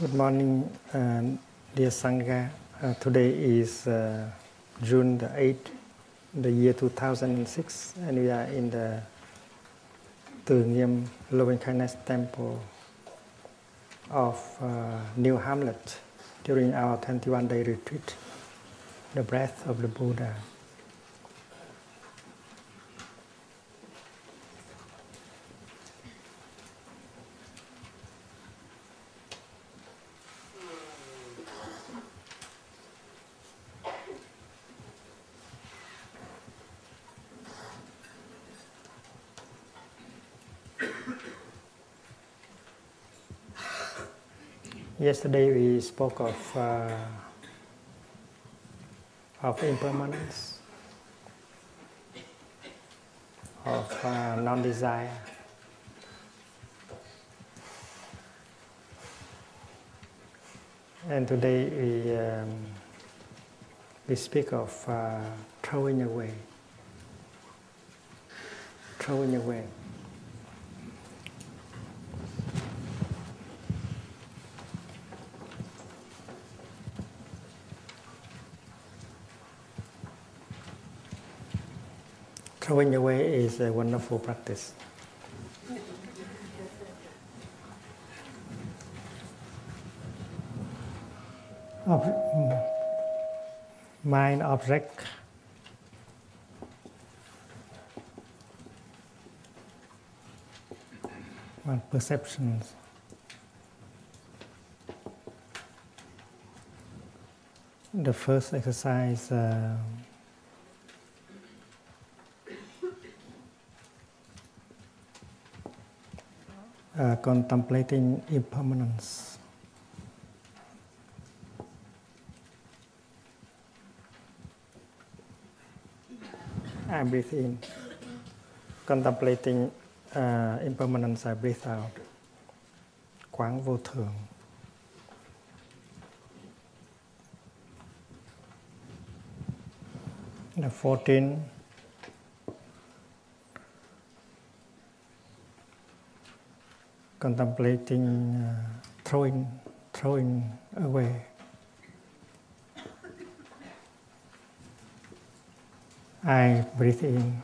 Good morning, uh, dear Sangha. Uh, today is uh, June the 8th, the year 2006, and we are in the Nghiêm Loving Kindness Temple of uh, New Hamlet during our 21 day retreat, the breath of the Buddha. Yesterday we spoke of uh, of impermanence, of uh, non-desire. And today we um, we speak of uh, throwing away, throwing away. Throwing away is a wonderful practice. Ob- mind object and perceptions the first exercise uh, uh, contemplating impermanence. I breathe in. Contemplating uh, impermanence, I breathe out. Quán vô thường. The 14 contemplating uh, throwing throwing away. I breathe in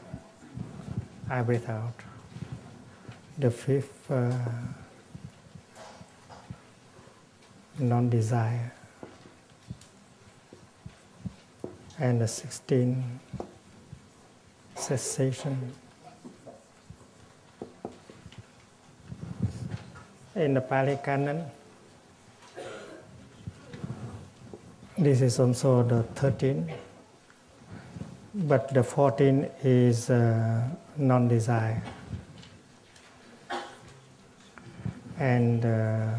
I breathe out. The fifth uh, non-desire. And the 16 cessation in the Pali Canon. This is also the 13, but the 14 is uh, non desire. And uh,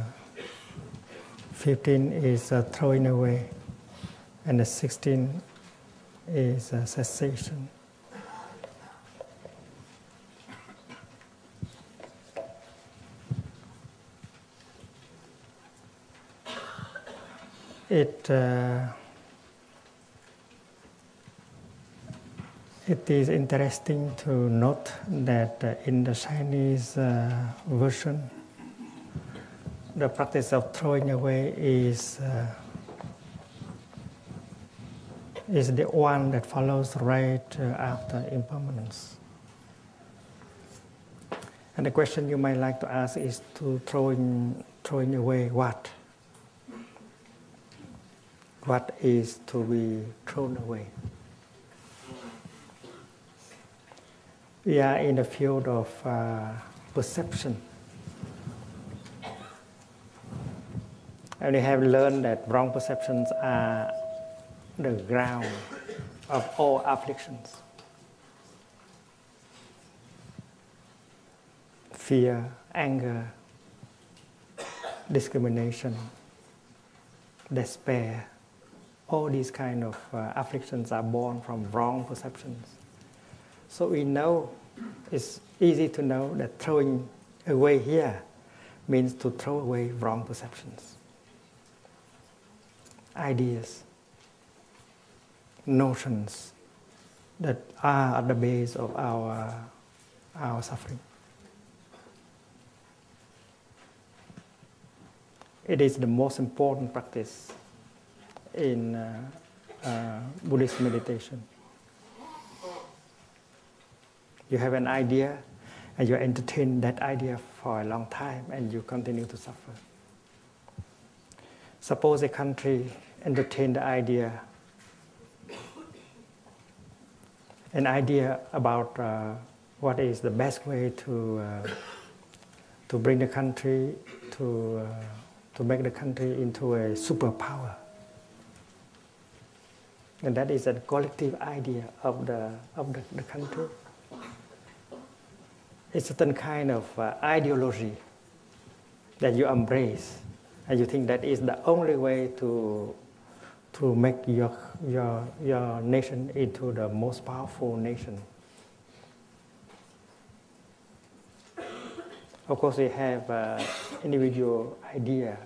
15 is uh, throwing away, and the 16 is uh, cessation. It uh, it is interesting to note that in the Chinese uh, version, the practice of throwing away is uh, is the one that follows right uh, after impermanence. And the question you might like to ask is to throwing throwing away what? What is to be thrown away. We are in the field of uh, perception. And we have learned that wrong perceptions are the ground of all afflictions. Fear, anger, discrimination, despair, all these kind of uh, afflictions are born from wrong perceptions. So we know, it's easy to know that throwing away here means to throw away wrong perceptions, ideas, notions that are at the base of our, our suffering. It is the most important practice in uh, uh, Buddhist meditation. You have an idea and you entertain that idea for a long time and you continue to suffer. Suppose a country entertain the idea, an idea about uh, what is the best way to, uh, to bring the country to, uh, to make the country into a superpower. And that is a collective idea of the, of the, the country It's a certain kind of uh, ideology that you embrace, and you think that is the only way to to make your your your nation into the most powerful nation. Of course, we have uh, individual idea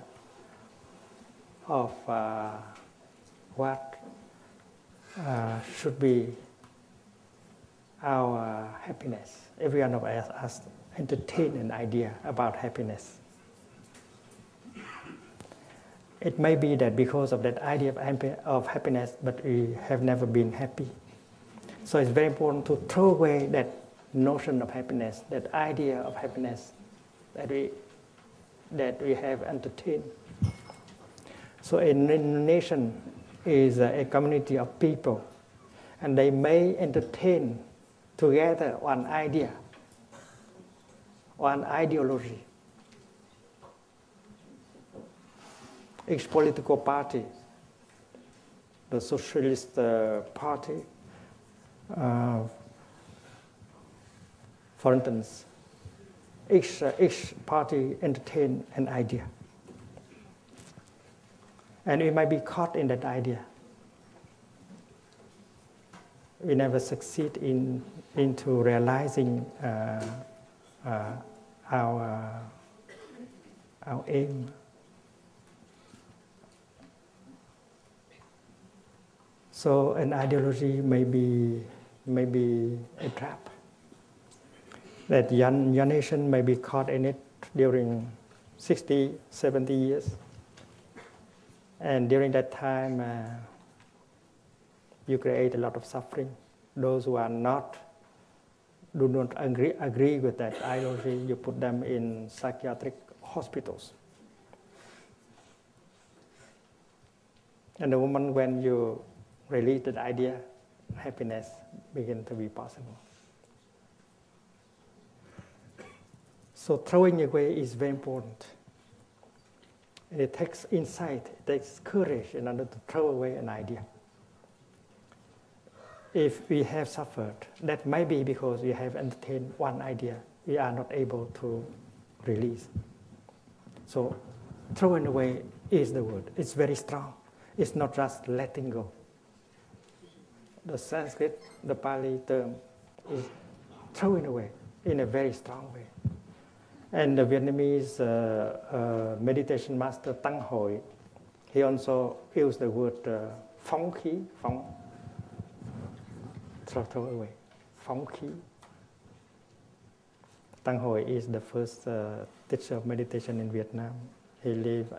of uh, what uh, should be our happiness every one of us has entertained an idea about happiness. It may be that because of that idea of happiness, but we have never been happy. So it's very important to throw away that notion of happiness, that idea of happiness that we, that we have entertained. So a nation is a community of people, and they may entertain together one idea, one ideology. Each political party, the Socialist uh, Party, uh, for instance, each, uh, each party entertain an idea. And we might be caught in that idea. We never succeed in into realizing uh, uh, our, our aim. So an ideology may be, may be a trap. That young, young nation may be caught in it during 60, 70 years. And during that time, uh, you create a lot of suffering. Those who are not do not agree, agree with that ideology, you put them in psychiatric hospitals. And the moment when you release that idea, happiness begin to be possible. So throwing away is very important. It takes insight, it takes courage in order to throw away an idea if we have suffered, that might be because we have entertained one idea we are not able to release. So, throwing away is the word. It's very strong. It's not just letting go. The Sanskrit, the Pali term is throwing away in a very strong way. And the Vietnamese uh, uh, meditation master Tăng Hội, he also used the word uh, phóng khí, phóng, throw, throw away. Phóng khí. Tăng Hội is the first uh, teacher of meditation in Vietnam. He lived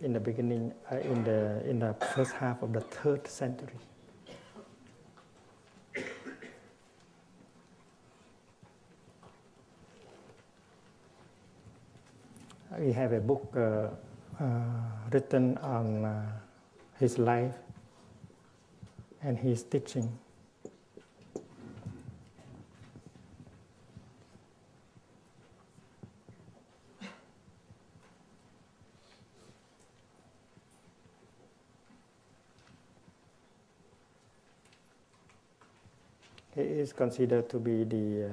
in the beginning, uh, in the in the first half of the third century. We have a book uh, uh written on uh, his life and his teaching. He is considered to be the uh,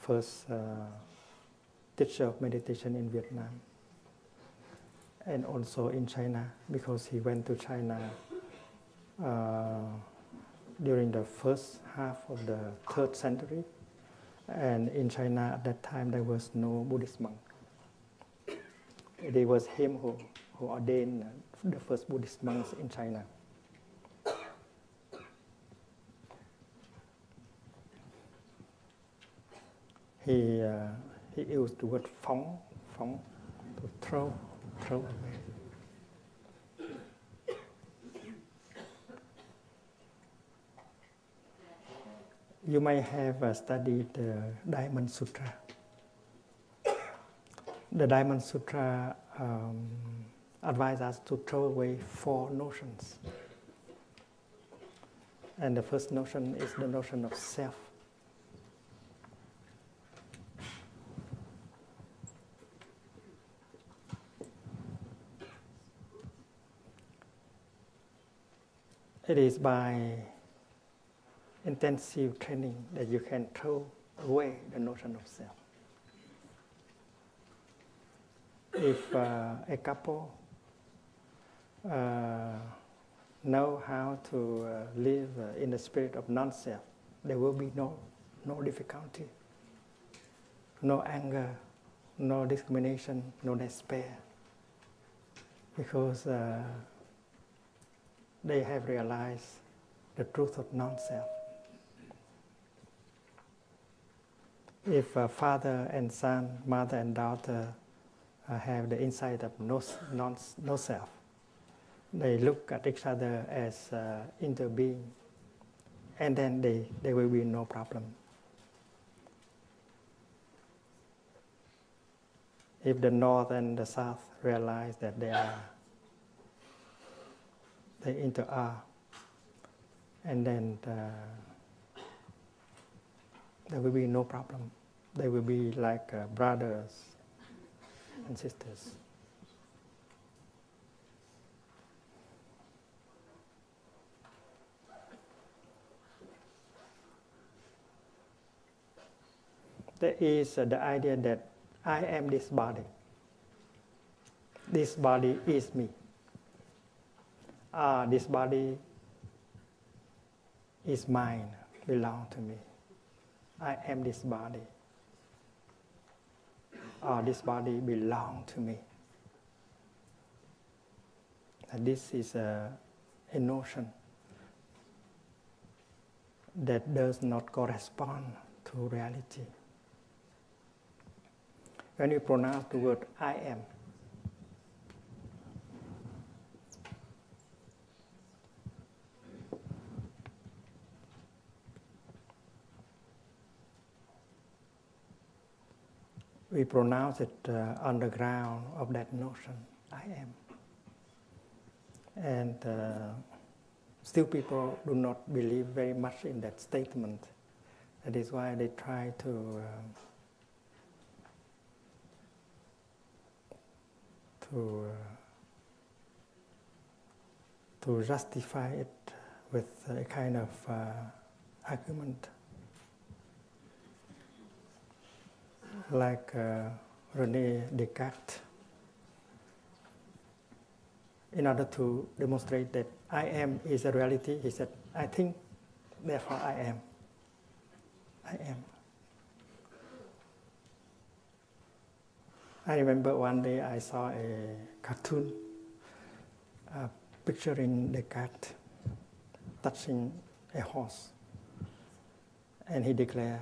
first uh, teacher of meditation in Vietnam and also in China because he went to China uh, during the first half of the third century. And in China at that time, there was no Buddhist monk. It was him who, who ordained the first Buddhist monks in China. he, uh, he used the word phóng, phóng, to throw, You may have uh, studied the Diamond Sutra. The Diamond Sutra um, advises us to throw away four notions. And the first notion is the notion of self. It is by intensive training that you can throw away the notion of self. If uh, a couple uh, know how to uh, live uh, in the spirit of non-self, there will be no no difficulty, no anger, no discrimination, no despair, because uh, they have realized the truth of non-self. If a father and son, mother and daughter uh, have the insight of no, non, no self, they look at each other as uh, interbeing, and then they, there will be no problem. If the north and the south realize that they are inter are, and then uh, there will be no problem. They will be like uh, brothers and sisters. There is uh, the idea that I am this body. This body is me. Ah, this body is mine, belong to me. I am this body. Ah, this body belong to me. And this is a, a notion that does not correspond to reality. When you pronounce the word I am, we pronounce it uh, on the ground of that notion, I am. And uh, still, people do not believe very much in that statement. That is why they try to uh, to uh, to justify it with a kind of uh, argument. Like uh, Rene Descartes, in order to demonstrate that I am is a reality, he said, I think, therefore I am. I am. I remember one day I saw a cartoon uh, picturing Descartes touching a horse. And he declared,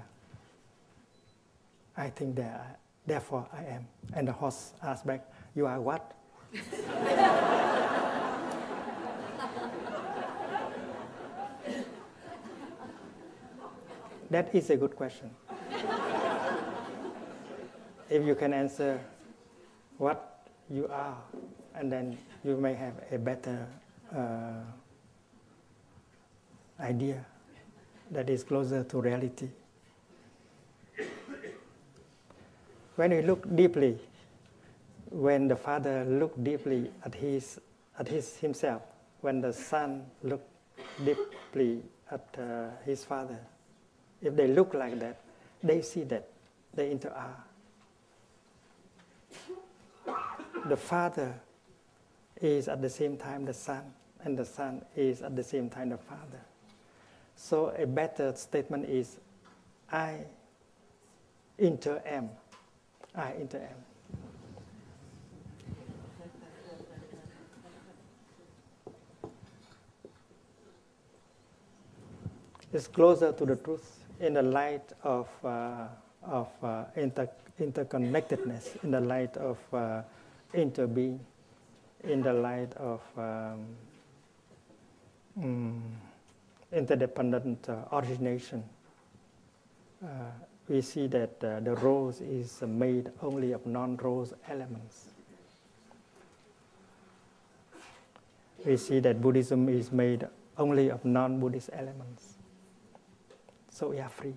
I think that therefore I am. And the horse asked back, You are what? that is a good question. if you can answer what you are, and then you may have a better uh, idea that is closer to reality. When we look deeply, when the father looked deeply at his at his himself, when the son looked deeply at uh, his father, if they look like that, they see that they inter are. The father is at the same time the son, and the son is at the same time the father. So a better statement is, I inter am I inter am. It's closer to the truth in the light of, uh, of uh, inter- interconnectedness, in the light of uh, interbeing in the light of um, mm, interdependent uh, origination. We see that uh, the rose is made only of non-rose elements. We see that Buddhism is made only of non-Buddhist elements. So we are free.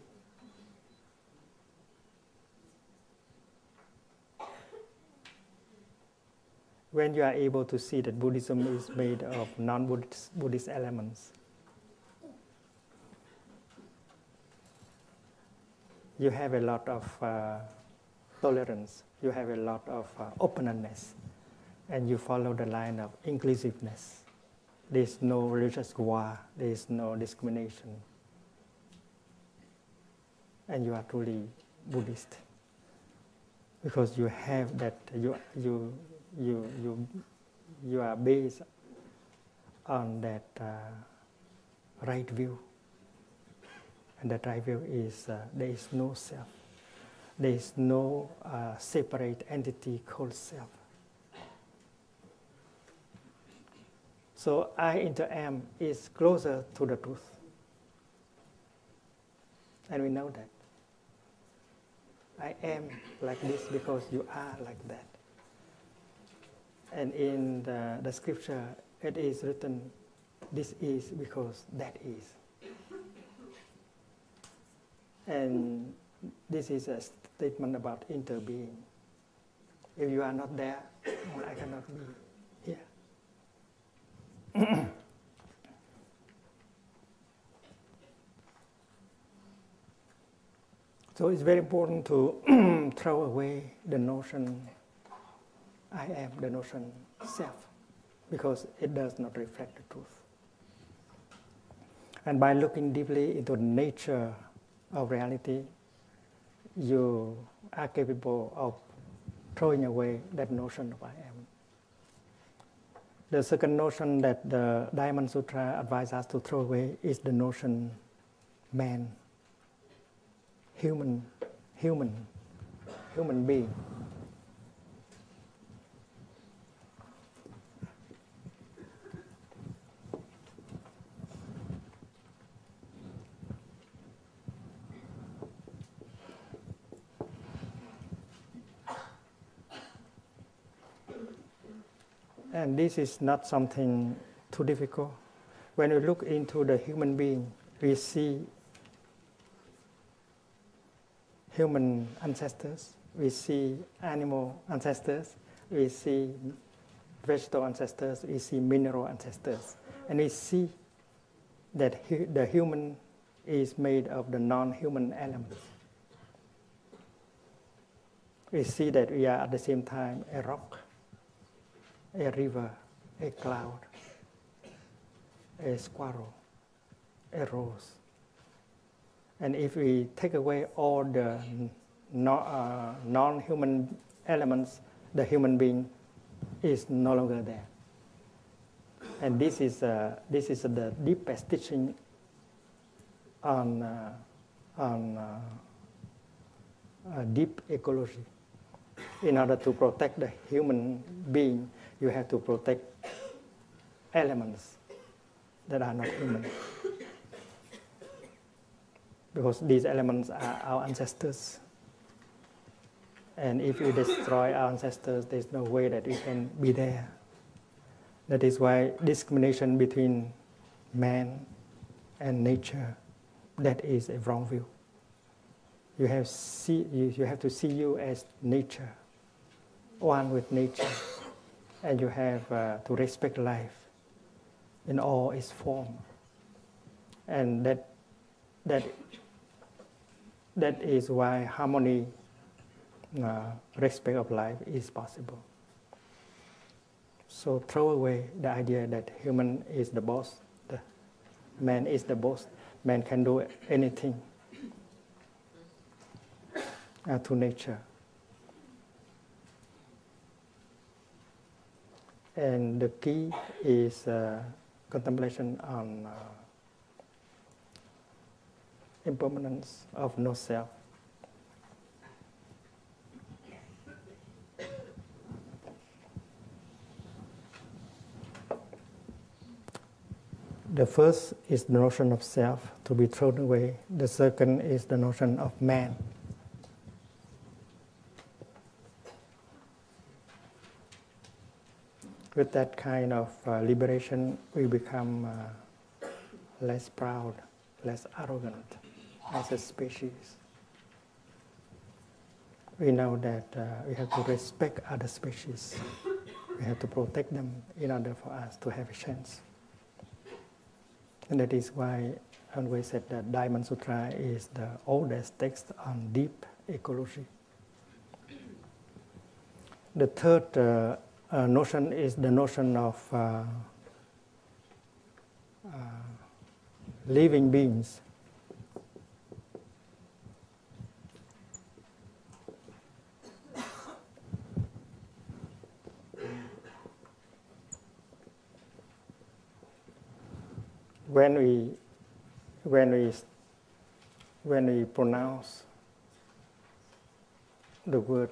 When you are able to see that Buddhism is made of non-Buddhist Buddhist elements, you have a lot of uh, tolerance, you have a lot of uh, openness, and you follow the line of inclusiveness. There is no religious war, there is no discrimination, and you are truly Buddhist. Because you have that you you you you you are based on that uh, right view and the right is uh, there is no self. There is no uh, separate entity called self. So I inter am is closer to the truth. And we know that. I am like this because you are like that. And in the, the scripture, it is written, this is because that is. And this is a statement about interbeing. If you are not there, I cannot be here. so it's very important to throw away the notion I am, the notion self, because it does not reflect the truth. And by looking deeply into the nature of reality, you are capable of throwing away that notion of I am. The second notion that the Diamond Sutra advises us to throw away is the notion man, human, human, human being. This is not something too difficult. When we look into the human being, we see human ancestors, we see animal ancestors, we see vegetable ancestors, we see mineral ancestors, and we see that the human is made of the non-human elements. We see that we are at the same time a rock a river, a cloud, a squirrel, a rose. And if we take away all the uh, non-human elements, the human being is no longer there. And this is, uh, this is the deepest teaching on, uh, on uh, uh, deep ecology. In order to protect the human being, you have to protect elements that are not human. Because these elements are our ancestors. And if you destroy our ancestors, there's no way that we can be there. That is why discrimination between man and nature, that is a wrong view. You have, see, you, you have to see you as nature, one with nature and you have uh, to respect life in all its form. And that, that, that is why harmony, uh, respect of life is possible. So throw away the idea that human is the boss, the man is the boss, man can do anything uh, to nature. And the key is uh, contemplation on uh, impermanence of no self. The first is the notion of self to be thrown away. The second is the notion of man With that kind of uh, liberation, we become uh, less proud, less arrogant as a species. We know that uh, we have to respect other species. We have to protect them in order for us to have a chance. And that is why I said that Diamond Sutra is the oldest text on deep ecology. The third uh, notion is the notion of uh, uh living beings. when we when we when we pronounce the word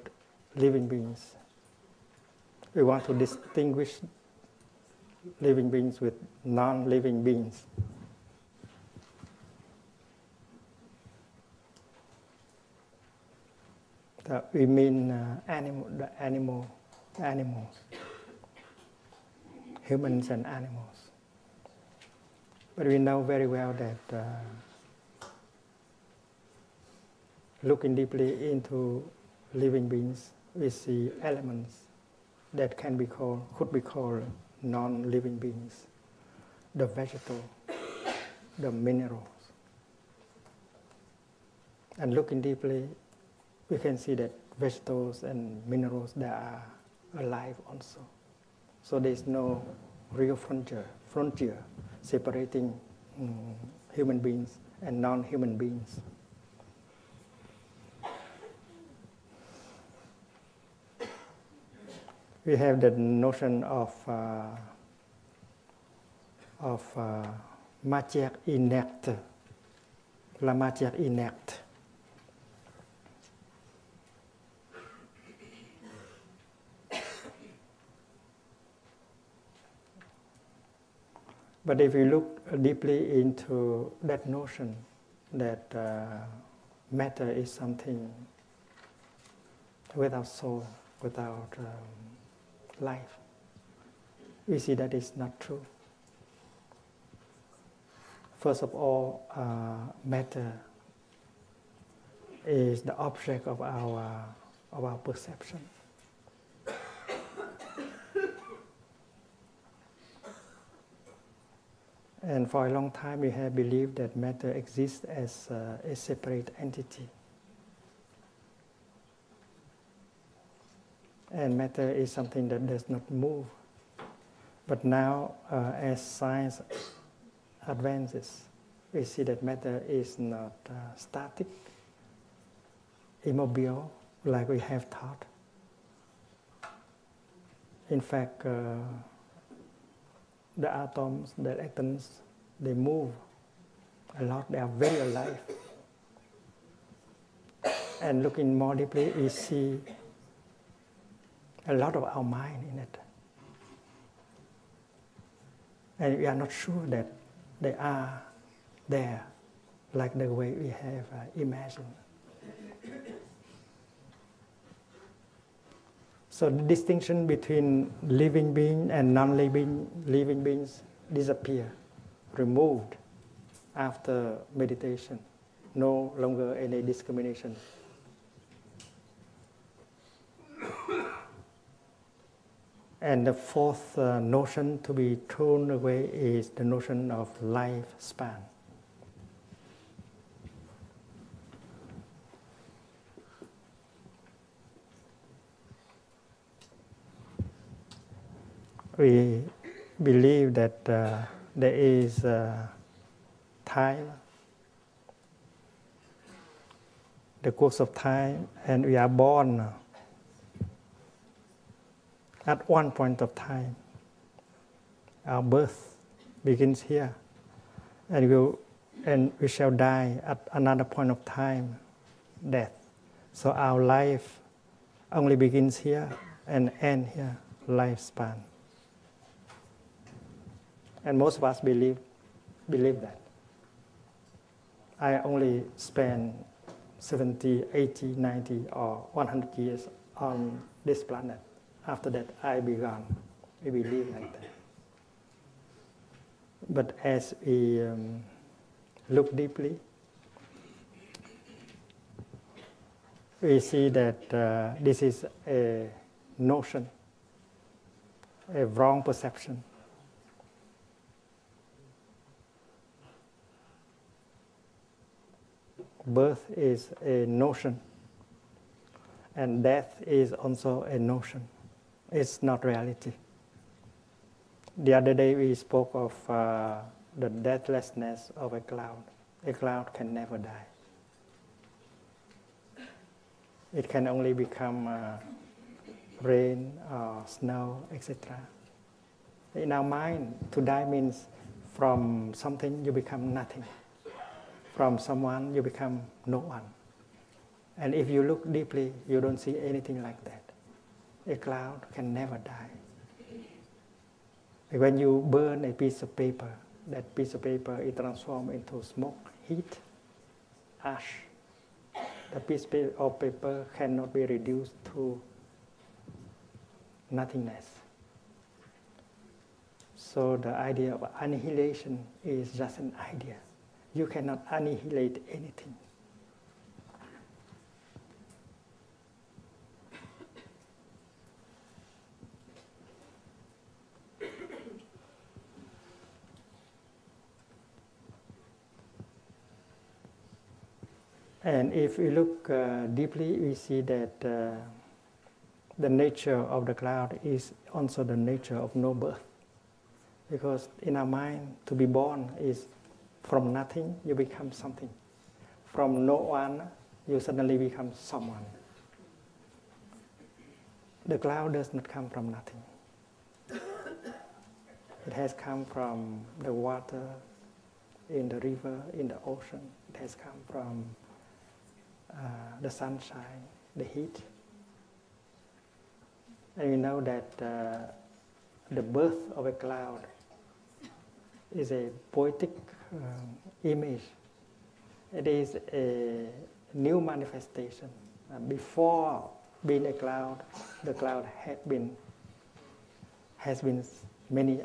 living beings, we want to distinguish living beings with non-living beings. That we mean uh, animal, the animal, animals, humans and animals. But we know very well that uh, looking deeply into living beings, we see elements that can be called, could be called non-living beings, the vegetal, the minerals. And looking deeply, we can see that vegetables and minerals they are alive also. So there is no real frontier, frontier separating um, human beings and non-human beings. We have the notion of uh, of uh, inerte, la matière inerte. But if you look deeply into that notion that uh, matter is something without soul, without um, life, we see that is not true. First of all, uh, matter is the object of our, of our perception. And for a long time, we have believed that matter exists as uh, a separate entity. And matter is something that does not move. But now, uh, as science advances, we see that matter is not uh, static, immobile, like we have thought. In fact, uh, the atoms, the atoms, they move a lot. They are very alive. And looking more deeply, we see a lot of our mind in it. And we are not sure that they are there like the way we have uh, imagined. So the distinction between living being and non-living living beings disappear, removed after meditation. No longer any discrimination. And the fourth uh, notion to be thrown away is the notion of lifespan. we believe that uh, there is uh, time, the course of time, and we are born at one point of time. Our birth begins here, and we will, and we shall die at another point of time, death. So our life only begins here and end here, lifespan. And most of us believe believe that. I only spend 70, 80, 90, or 100 years on this planet. After that, I be gone. We believe like that. But as we um, look deeply, we see that uh, this is a notion, a wrong perception. Birth is a notion, and death is also a notion. It's not reality. The other day we spoke of uh, the deathlessness of a cloud. A cloud can never die. It can only become uh, rain or snow, etc. In our mind, to die means from something you become nothing. From someone you become no one. And if you look deeply, you don't see anything like that. A cloud can never die. When you burn a piece of paper, that piece of paper is transformed into smoke, heat, ash. The piece of paper cannot be reduced to nothingness. So the idea of annihilation is just an idea. You cannot annihilate anything. And if we look uh, deeply, we see that uh, the nature of the cloud is also the nature of no birth. Because in our mind, to be born is from nothing, you become something. From no one, you suddenly become someone. The cloud does not come from nothing. It has come from the water, in the river, in the ocean. It has come from the sunshine, the heat. And we know that uh, the birth of a cloud is a poetic um, image. It is a new manifestation. Uh, before being a cloud, the cloud had been has been many,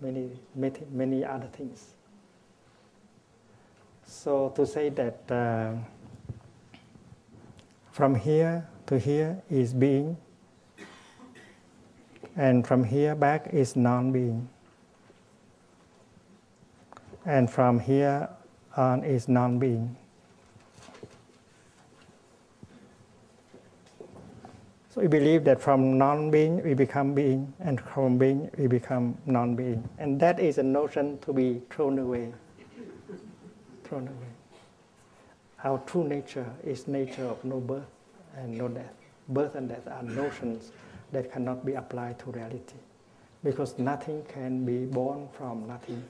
many, many, many other things. So to say that uh, from here to here is being, and from here back is non being. And from here on is non being. So we believe that from non being we become being, and from being we become non being. And that is a notion to be thrown away. Thrown away. Our true nature is nature of no birth and no death. Birth and death are notions that cannot be applied to reality because nothing can be born from nothing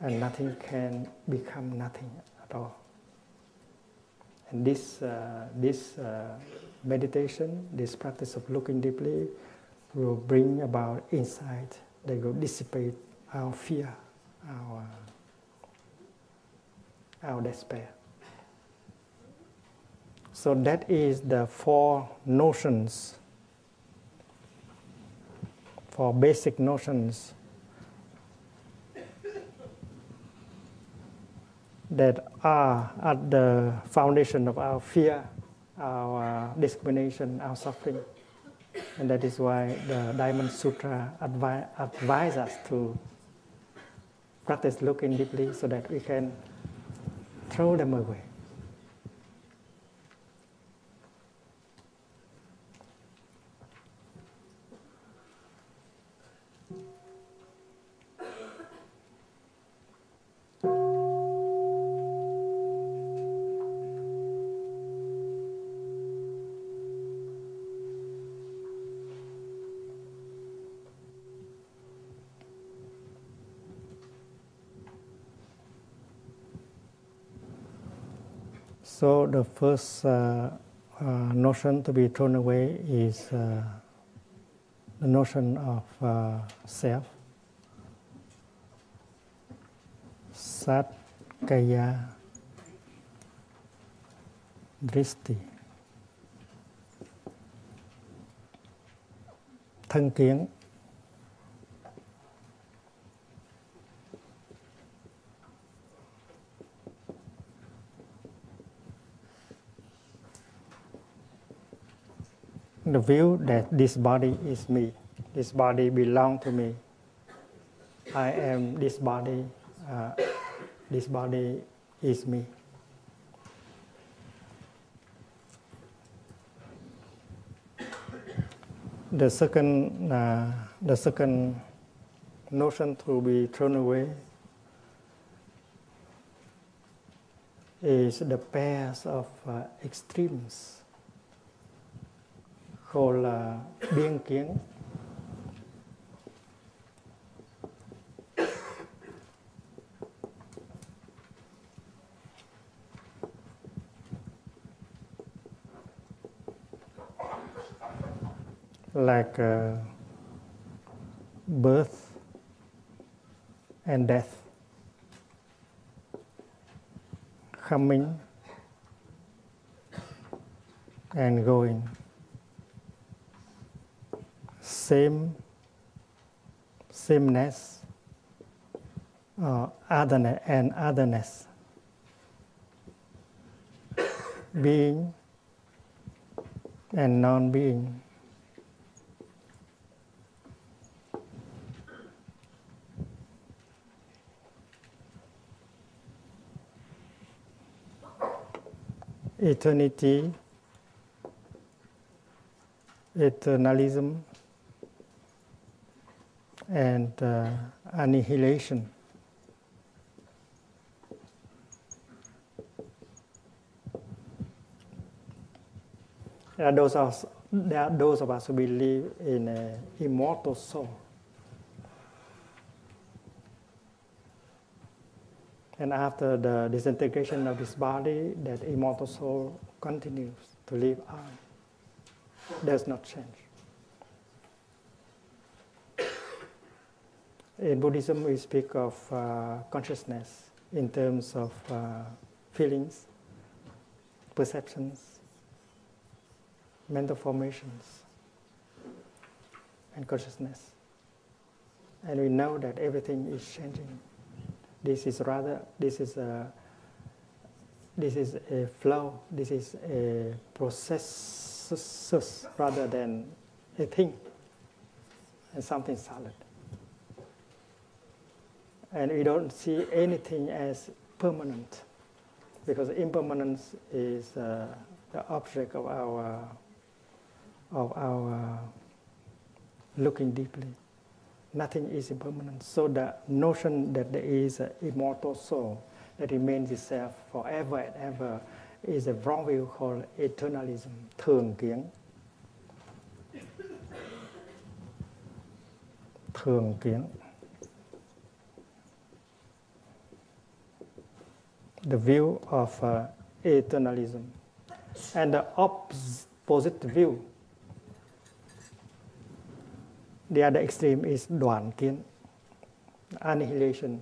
and nothing can become nothing at all. And this, uh, this uh, meditation, this practice of looking deeply, will bring about insight that will dissipate our fear, our, our despair. So that is the four notions, four basic notions that are at the foundation of our fear, our discrimination, our suffering. And that is why the Diamond Sutra advi- advise us to practice looking deeply so that we can throw them away. So the first uh, uh, notion to be thrown away is uh, the notion of uh, self. sát kaya dristi thân kiến the view that this body is me, this body belongs to me. I am this body, uh, this body is me. The second, uh, the second notion to be thrown away is the pairs of uh, extremes gọi là biên kiến. Like uh, birth and death. Coming and going. Same sameness uh, otherness and otherness. Being and non-being. Eternity eternalism and uh, annihilation. There are those of, there are those of us who believe in an immortal soul. And after the disintegration of this body, that immortal soul continues to live on. Does not change. In Buddhism, we speak of uh, consciousness in terms of uh, feelings, perceptions, mental formations, and consciousness. And we know that everything is changing. This is rather, this is a, this is a flow, this is a process rather than a thing and something solid and we don't see anything as permanent because impermanence is uh, the object of our of our looking deeply. Nothing is impermanent. So the notion that there is an immortal soul that remains itself forever and ever is a wrong view called eternalism, thường kiến. Thường kiến. The view of uh, eternalism. And the opposite view, the other extreme is đoạn kiến, annihilation.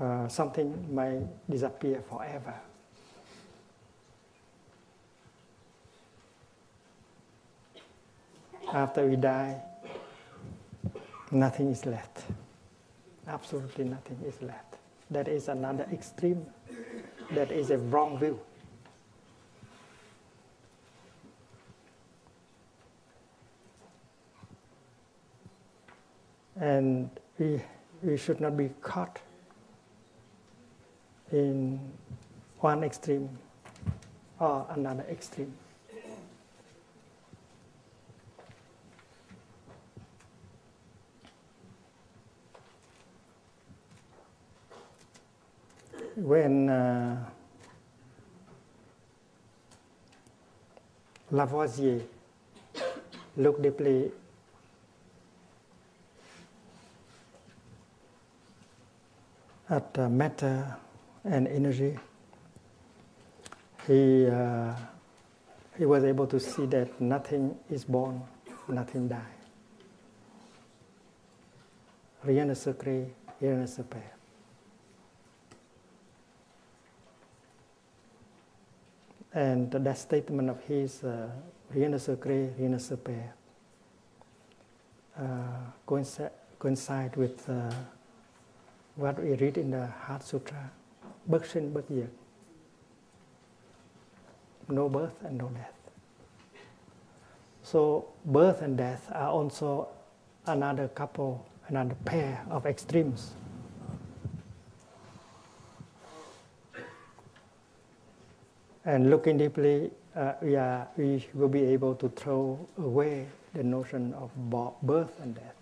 Uh, something may disappear forever. After we die, nothing is left absolutely nothing is left. That is another extreme. That is a wrong view. And we, we should not be caught in one extreme or another extreme. When uh, Lavoisier looked deeply at uh, matter and energy, he, uh, he was able to see that nothing is born, nothing dies. rien ne se crée, rien ne se perd. And that statement of his, uh, rien uh, coincide, coincide with uh, what we read in the Heart Sutra, bất sinh bất no birth and no death. So birth and death are also another couple, another pair of extremes. And looking deeply, uh, we, are, we will be able to throw away the notion of birth and death.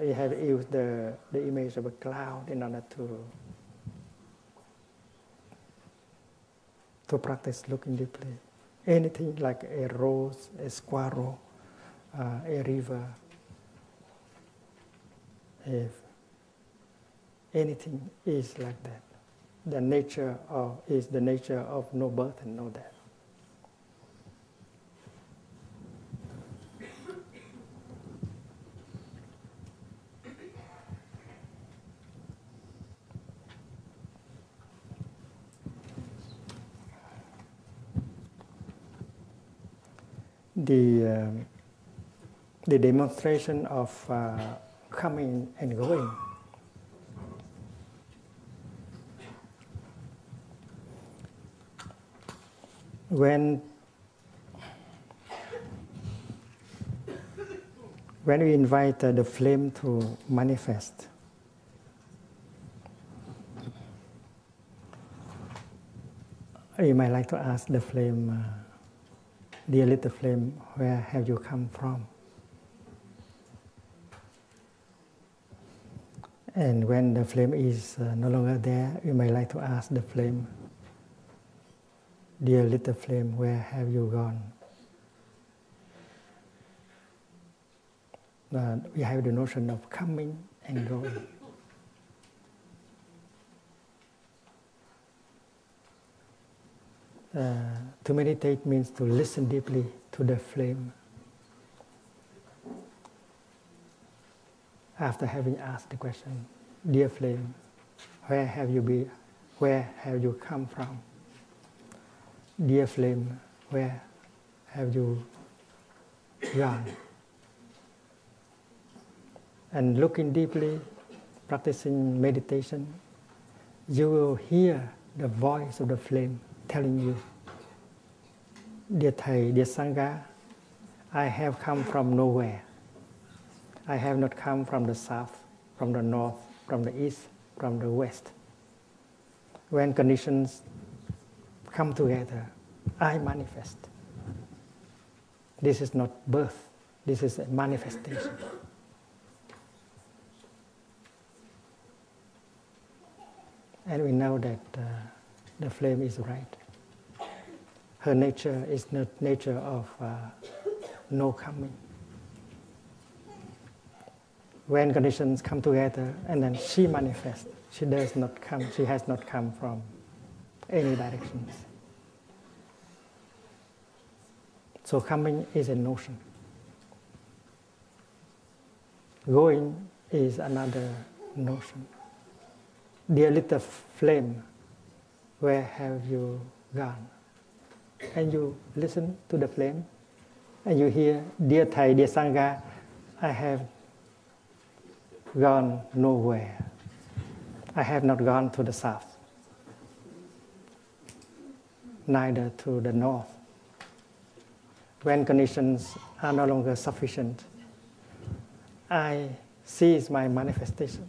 We have used the, the image of a cloud in order to, to practice looking deeply anything like a rose, a squirrel, uh, a river, if anything is like that. The nature of is the nature of no birth and no death. the, um, the demonstration of uh, coming and going. When when we invite uh, the flame to manifest, you might like to ask the flame. Uh, Dear little flame, where have you come from? And when the flame is uh, no longer there, you might like to ask the flame, Dear little flame, where have you gone? Uh, we have the notion of coming and going. Uh, to meditate means to listen deeply to the flame. After having asked the question, Dear flame, where have you been? Where have you come from? Dear flame, where have you gone? And looking deeply, practicing meditation, you will hear the voice of the flame telling you, Dear Thầy, dear Sangha, I have come from nowhere. I have not come from the south, from the north, from the east, from the west. When conditions come together, I manifest. This is not birth, this is a manifestation. And we know that uh, the flame is right her nature is the nature of uh, no coming. When conditions come together and then she manifests, she does not come, she has not come from any directions. So coming is a notion. Going is another notion. Dear little flame, where have you gone? and you listen to the flame and you hear, Dear Thầy, dear Sangha, I have gone nowhere. I have not gone to the south, neither to the north. When conditions are no longer sufficient, I cease my manifestation.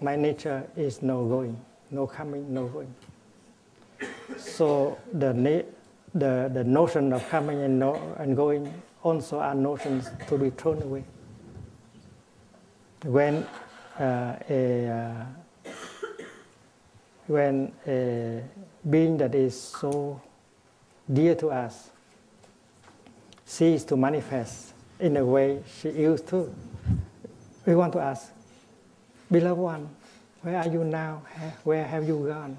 My nature is no going, no coming, no going. So the the, the notion of coming and, no, and going also are notions to be thrown away. When uh, a uh, when a being that is so dear to us ceases to manifest in a way she used to, we want to ask, beloved one, where are you now? Where have you gone?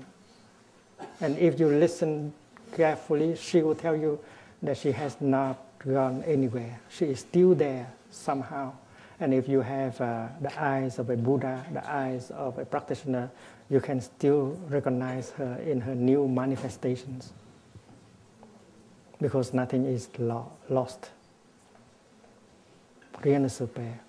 And if you listen carefully, she will tell you that she has not gone anywhere. She is still there somehow, And if you have uh, the eyes of a Buddha, the eyes of a practitioner, you can still recognize her in her new manifestations. Because nothing is lo- lost. Rien ne se perd.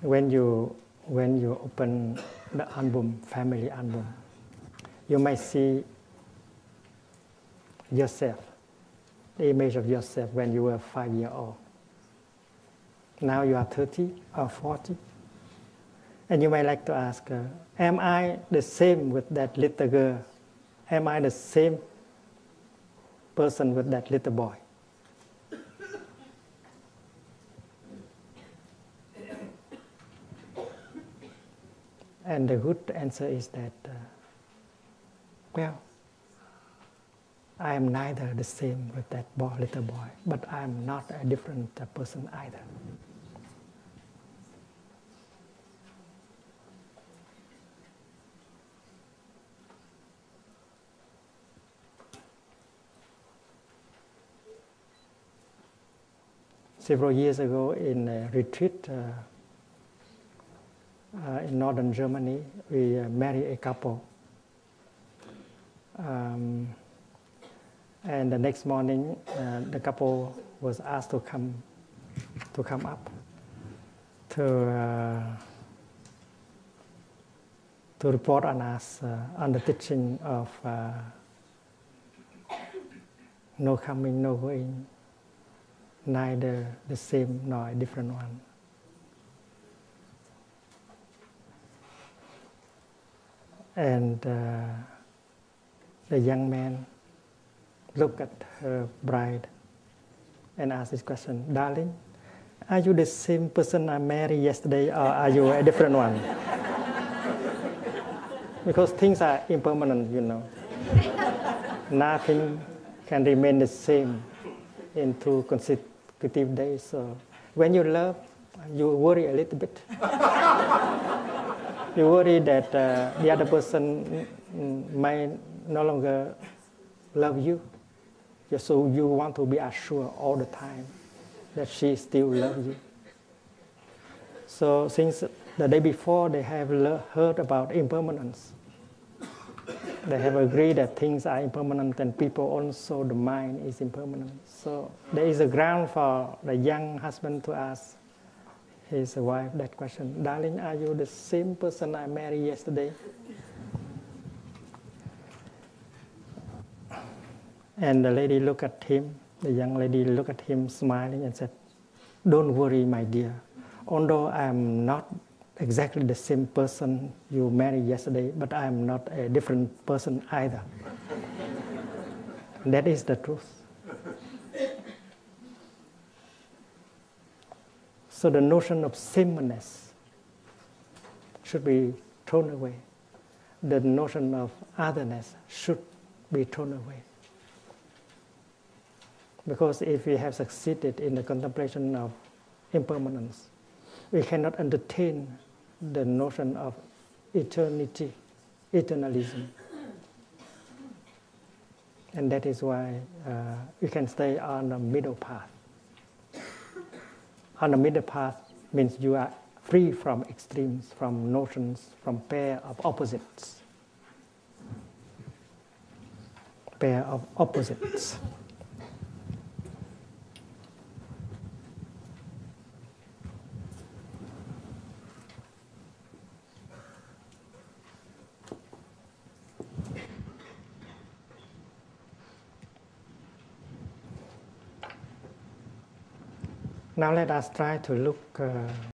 When you when you open the album, family album, you might see yourself, the image of yourself when you were five year old. Now you are 30 or 40. And you might like to ask, uh, am I the same with that little girl? Am I the same person with that little boy? And the good answer is that, uh, well, I am neither the same with that boy, little boy, but I am not a different uh, person either. Several years ago in a retreat, uh, uh, in northern Germany, we uh, married a couple. Um, and the next morning, uh, the couple was asked to come to come up to uh, to report on us uh, on the teaching of uh, no coming, no going, neither the same nor a different one. And uh, the young man looked at her bride and asked this question Darling, are you the same person I married yesterday, or are you a different one? because things are impermanent, you know. Nothing can remain the same in two consecutive days. So when you love, you worry a little bit you worry that uh, the other person may no longer love you. So you want to be assured all the time that she still loves you. So since the day before they have heard about impermanence, they have agreed that things are impermanent and people also, the mind is impermanent. So there is a ground for the young husband to ask his wife that question Darling, are you the same person I married yesterday? And the lady looked at him, the young lady looked at him smiling and said, Don't worry, my dear. Although I am not exactly the same person you married yesterday, but I am not a different person either. that is the truth. So the notion of sameness should be thrown away. The notion of otherness should be thrown away. Because if we have succeeded in the contemplation of impermanence, we cannot entertain the notion of eternity, eternalism. And that is why uh, we can stay on the middle path on the middle path means you are free from extremes, from notions, from pair of opposites. Pair of opposites. Now let us try to look uh,